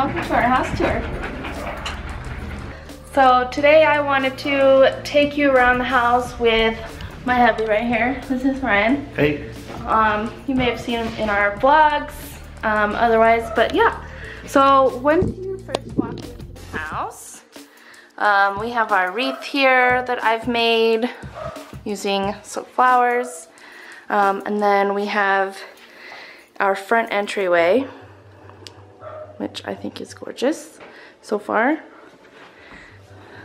welcome to our house tour. So today I wanted to take you around the house with my hubby right here. This is Ryan. Hey. Um, you may have seen him in our vlogs, um, otherwise, but yeah. So when you first walk into the house, um, we have our wreath here that I've made using silk flowers. Um, and then we have our front entryway, which I think is gorgeous so far.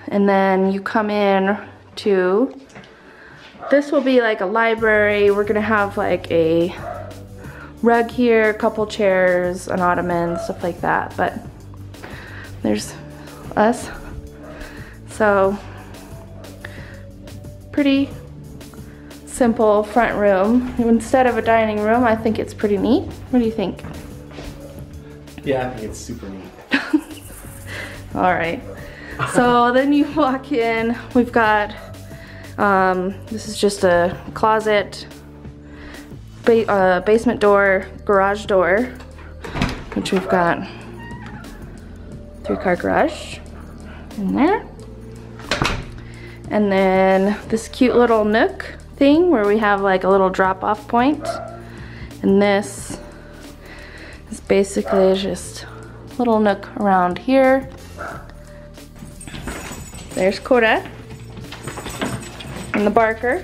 And then you come in to, this will be like a library. We're gonna have like a rug here, a couple chairs, an ottoman, stuff like that. But there's us. So, pretty simple front room. Instead of a dining room, I think it's pretty neat. What do you think? Yeah, I think it's super neat. All right. So then you walk in, we've got, um, this is just a closet, ba uh, basement door, garage door, which we've got three car garage in there. And then this cute little nook thing where we have like a little drop off point. And this is basically just a little nook around here. There's Koda. And the Barker.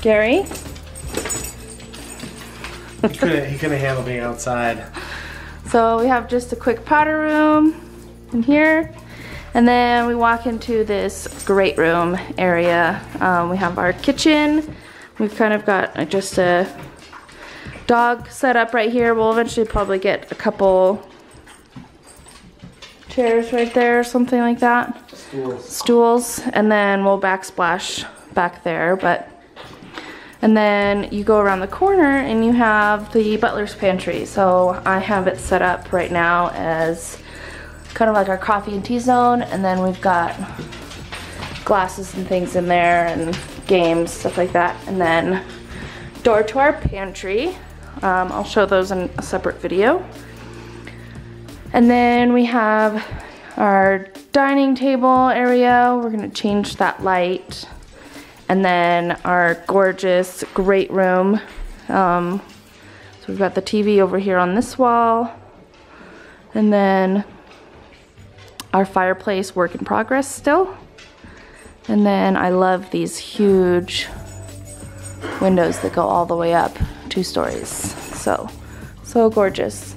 Gary. he, couldn't, he couldn't handle being outside. So we have just a quick powder room in here. And then we walk into this great room area. Um, we have our kitchen. We've kind of got just a dog set up right here. We'll eventually probably get a couple chairs right there, or something like that. Stools. Stools, and then we'll backsplash back there, but and then you go around the corner and you have the butler's pantry. So I have it set up right now as kind of like our coffee and tea zone, and then we've got glasses and things in there and games, stuff like that. And then door to our pantry. Um, I'll show those in a separate video. And then we have our dining table area. We're gonna change that light. And then our gorgeous great room. Um, so we've got the TV over here on this wall. And then our fireplace work in progress still. And then I love these huge windows that go all the way up two stories. So, so gorgeous.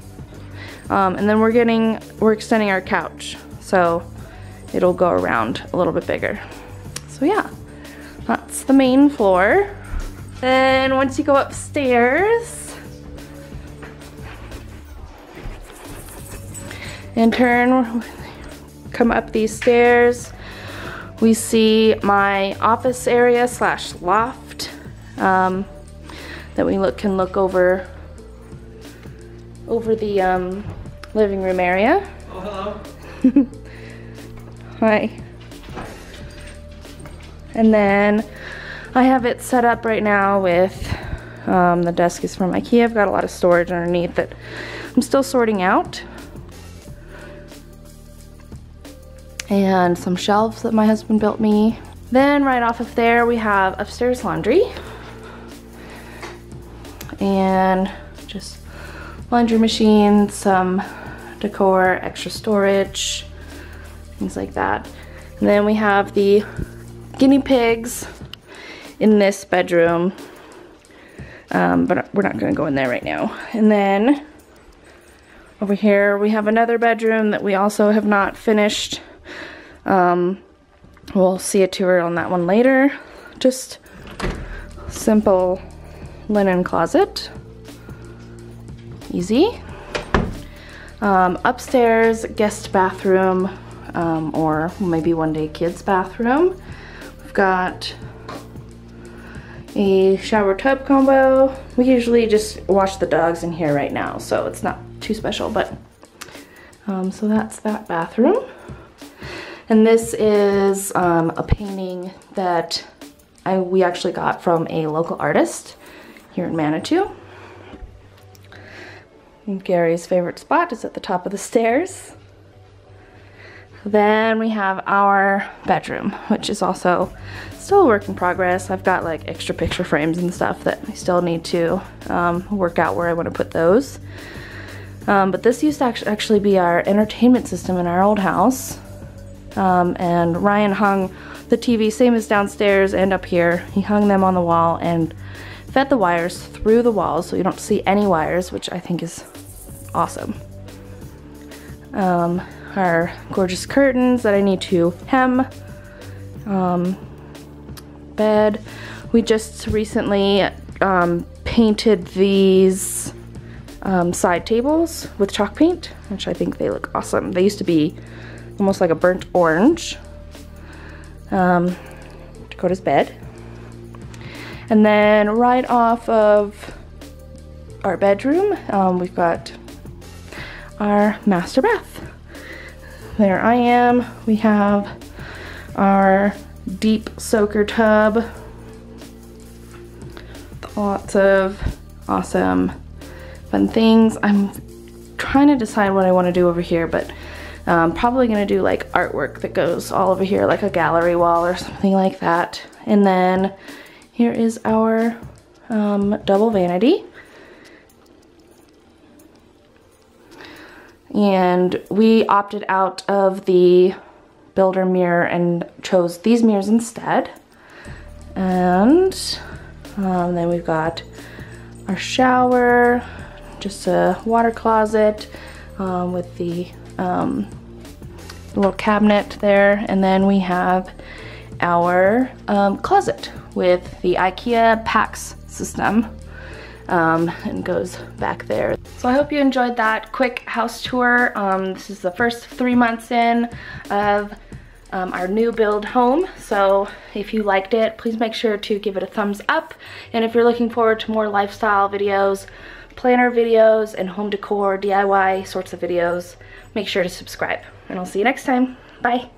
Um, and then we're getting, we're extending our couch. So it'll go around a little bit bigger. So yeah, that's the main floor. Then once you go upstairs and turn, come up these stairs, we see my office area slash loft um, that we look can look over over the um, living room area. Oh, hello. Hi. And then I have it set up right now with um, the desk is from Ikea. I've got a lot of storage underneath that I'm still sorting out. And some shelves that my husband built me. Then right off of there we have upstairs laundry. And just laundry machine, some decor, extra storage, things like that. And then we have the guinea pigs in this bedroom. Um, but we're not gonna go in there right now. And then over here we have another bedroom that we also have not finished. Um, we'll see a tour on that one later. Just simple linen closet. Easy. Um, upstairs, guest bathroom, um, or maybe one day kids bathroom. We've got a shower tub combo. We usually just wash the dogs in here right now, so it's not too special, but um, so that's that bathroom. And this is um, a painting that I, we actually got from a local artist here in Manitou. Gary's favorite spot is at the top of the stairs. Then we have our bedroom, which is also still a work in progress. I've got like extra picture frames and stuff that I still need to um, work out where I want to put those. Um, but this used to actually be our entertainment system in our old house. Um, and Ryan hung the TV, same as downstairs and up here. He hung them on the wall and fed the wires through the walls so you don't see any wires, which I think is awesome. Um, our gorgeous curtains that I need to hem. Um, bed. We just recently um, painted these um, side tables with chalk paint, which I think they look awesome. They used to be almost like a burnt orange. Um, Dakota's bed. And then right off of our bedroom, um, we've got our master bath. There I am. We have our deep soaker tub. Lots of awesome fun things. I'm trying to decide what I want to do over here, but I'm um, probably going to do like artwork that goes all over here, like a gallery wall or something like that. And then here is our um, double vanity. And we opted out of the builder mirror and chose these mirrors instead. And um, then we've got our shower, just a water closet um, with the um, little cabinet there. And then we have our um, closet with the IKEA PAX system um, and goes back there. So I hope you enjoyed that quick house tour. Um, this is the first three months in of um, our new build home. So if you liked it, please make sure to give it a thumbs up. And if you're looking forward to more lifestyle videos, planner videos, and home decor, DIY sorts of videos, make sure to subscribe. And I'll see you next time. Bye.